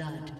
Blood.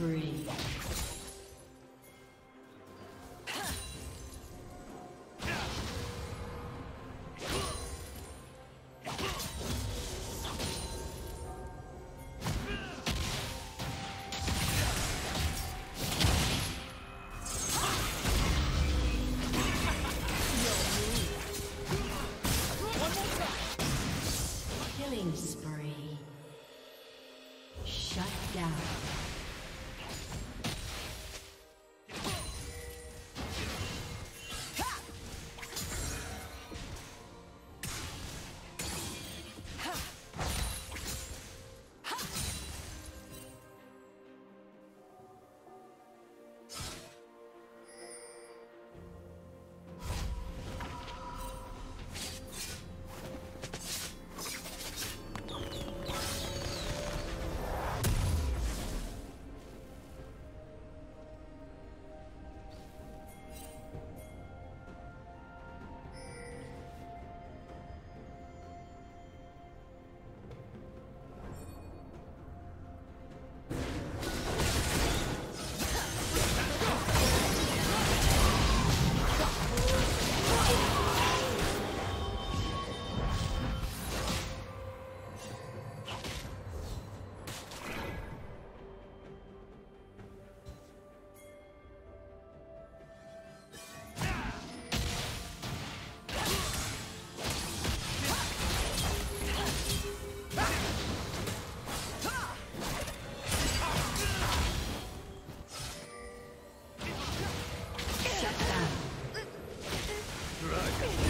Killing Blue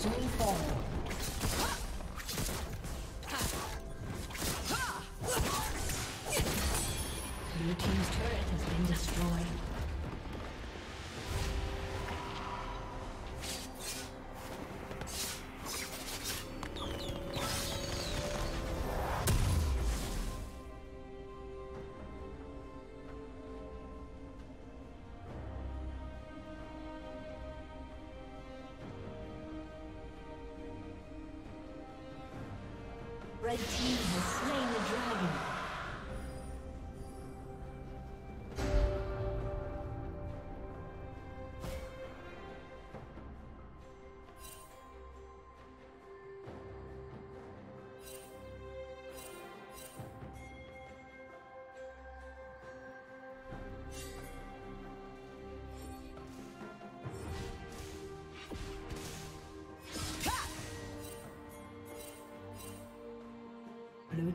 Soon fall. Red team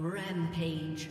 Rampage.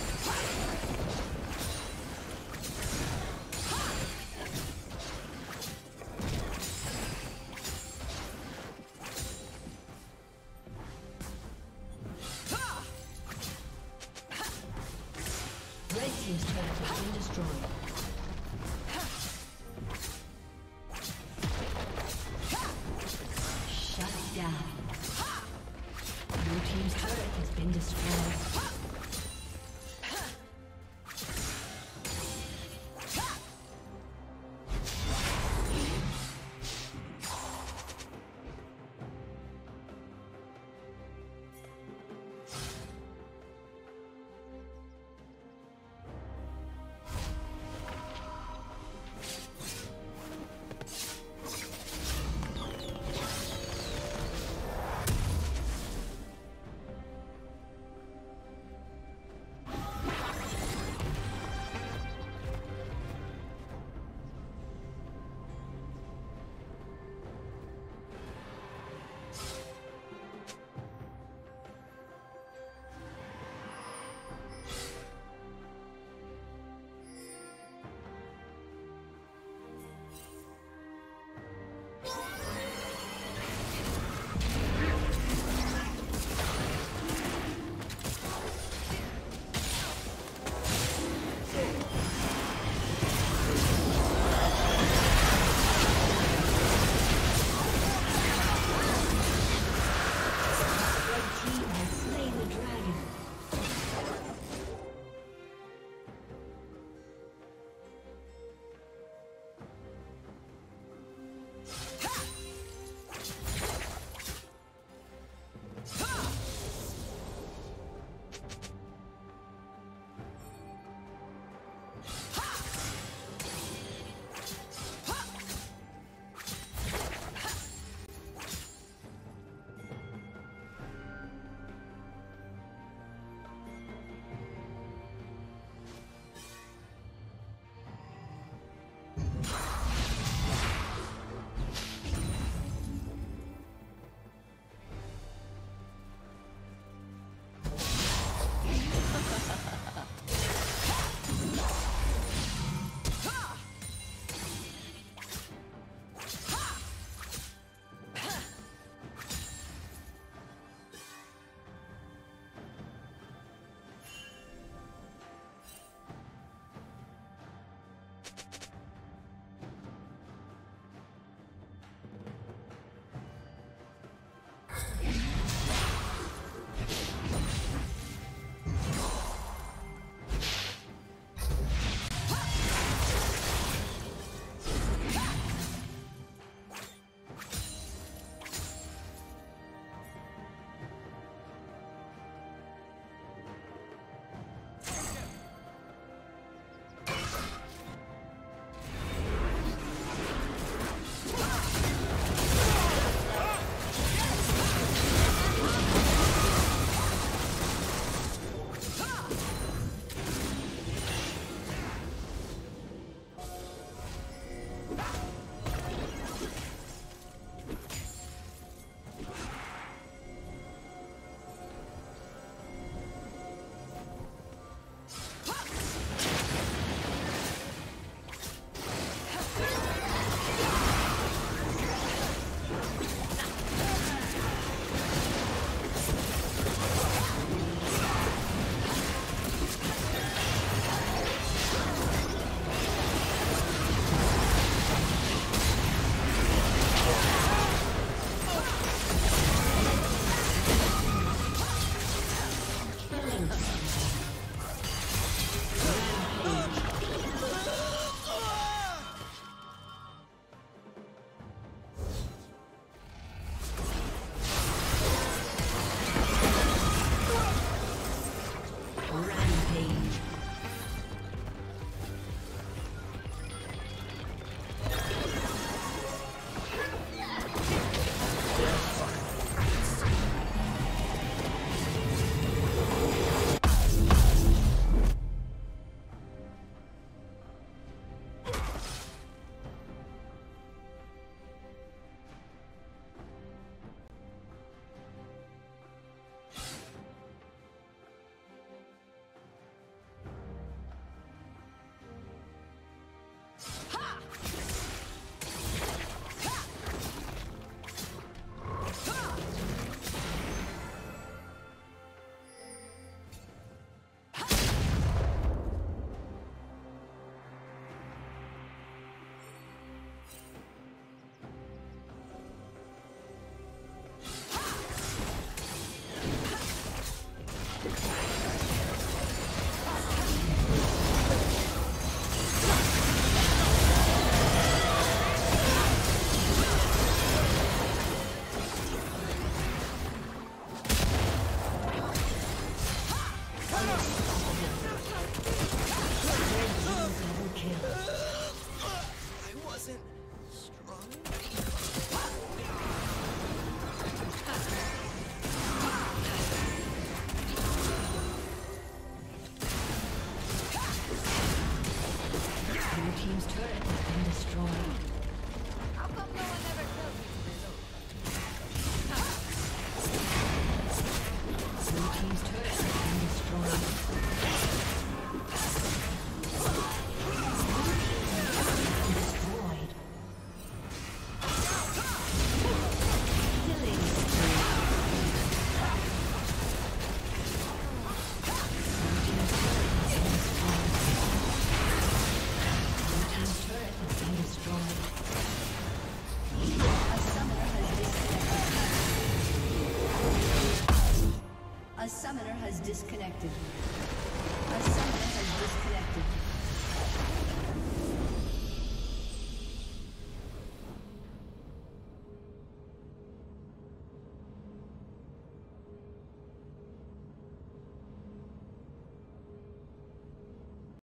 Espírito.